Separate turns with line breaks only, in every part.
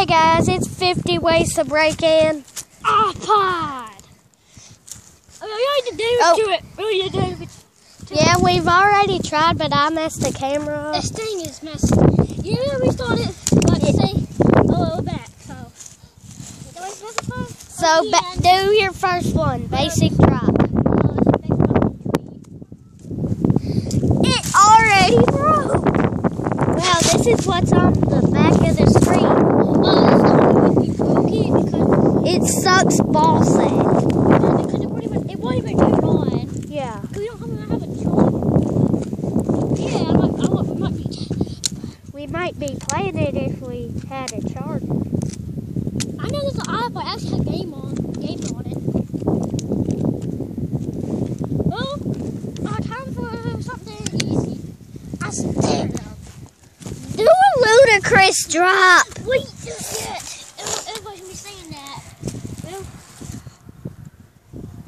Hey guys, it's 50 ways to break in.
Ah, pod. Oh, you to do
Oh.
to it. Oh, you do.
Yeah, we've already tried, but I messed the camera up.
This thing is messed. You know, we started, like, say, a little back. So, do
So
Oh, yeah.
do your first one, basic drop. It already broke. Well, this is what's on the back of the screen.
Oh, it's not when we broke it because,
It sucks ball sack.
because it won't even, it won't even turn on.
Yeah.
Because we don't have, have a charge. Yeah, I might, I might, we might be.
We might be playing it if we had a charger.
I know there's an iPod actually has game on, games on it. Well, uh, time for something easy. I.
Do a ludicrous drop.
Wait just yet. Everybody's gonna be saying that. Well,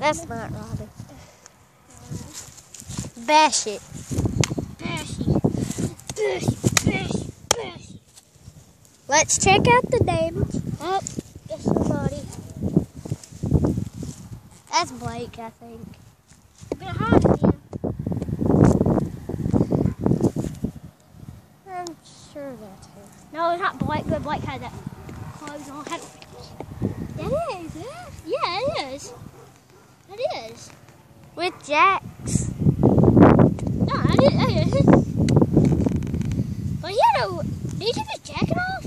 That's not Robin. Bash it.
bashy, bashy, bashy, bashy.
Let's check out the damage.
Oh, there's somebody.
That's Blake, I think.
I'm gonna hide again.
I'm sure that's him.
No, it's not Blake, but Blake had that clothes on. That is, yeah. Yeah, it is. It is.
With Jax.
No, I didn't. I didn't. But he had a. Did he take his jacket off?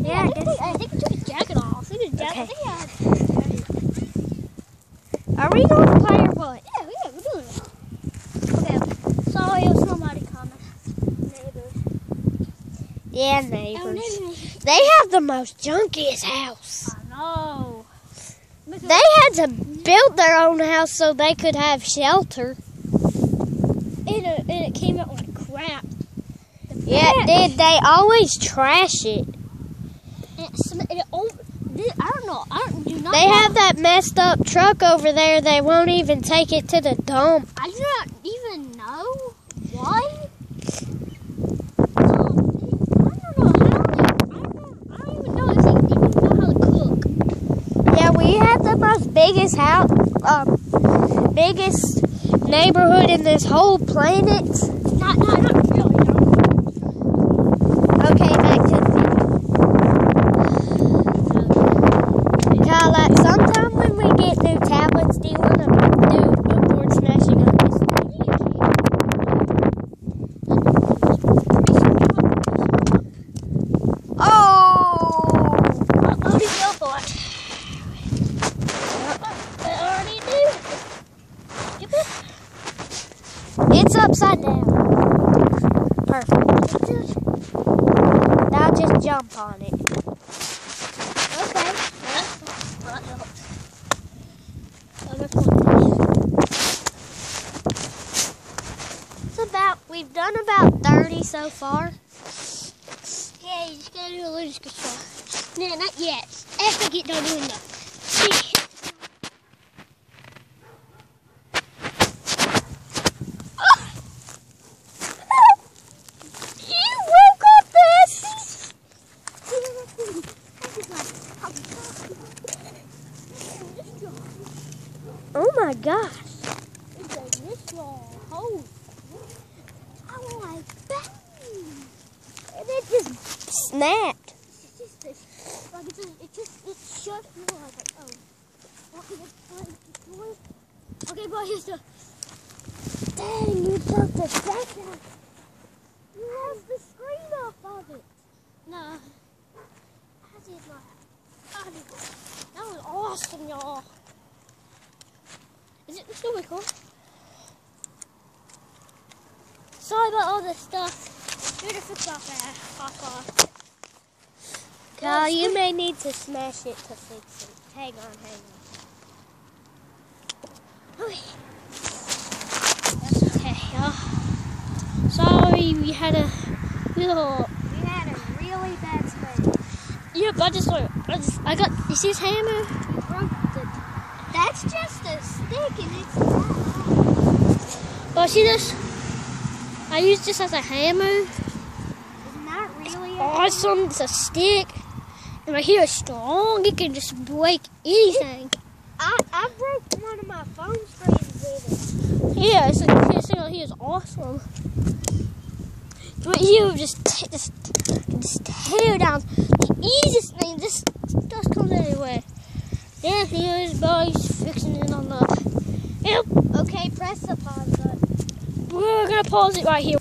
Yeah, I
I think, he, I think he took his jacket off. At his jacket. I
Okay.
think had.
Are we going to play or what?
Yeah, yeah, we're doing it. Okay. Sorry, it was somebody coming. Neighbors.
Yeah,
Oh,
neighbors.
neighbors.
They have the most junkiest house.
I know. Because-
They had to build their own house so they could have shelter.
and, it, and it came out like crap.
Yeah, it did. They always trash it.
And it, sm- and it, I don't know. I don't do not.
They
know.
have that messed up truck over there. They won't even take it to the dump.
I do not even know why. Um, I don't know how. They, I don't. I don't even know if they even know how to cook.
Yeah, the biggest house, um, biggest neighborhood in this whole planet.
Not, not, not really. No.
Okay, back to the video. Kyle, like, sometime when we get new tablets, do you want to do a board smashing on this thing? Oh!
I already fell for it. I already do. Skip it.
It's upside down. Perfect. Now just jump on it.
Okay. That.
It's about, we've done about 30 so far.
Yeah, you just gotta do a little shot. No, not yet. After I get done doing the big
You woke up this! Oh my gosh.
It's a this long hole. I like bang.
And it just snapped.
It's just this, like it's just, it just, it shut me like, oh. Okay, let's try to do it. Okay, but here's the,
Dang, you took the second.
you have the screen off of it. No. I did not. I did That was awesome, y'all. Is it? Sorry about all stuff. You're the fix off there. Off off.
Kyle, you may need to smash it to fix it. Hang on, hang on.
Okay. That's okay, y'all. Sorry, we had a little.
We had a really bad spell.
Yep, I just, I just, I got. You see this hammer?
That's just a stick and it's not.
Oh, see this? I use this as a hammer.
It's not that really. A
Awesome. It's a stick. And right here is strong. It can just break anything.
I, I broke one of my phone screens with it.
Yeah, so this thing here is awesome. But you just just just tear down the easiest thing. This dust comes anyway. Yeah, here's boys fixing it on the. Yep.
Okay, press the pause button.
we're gonna pause it right here.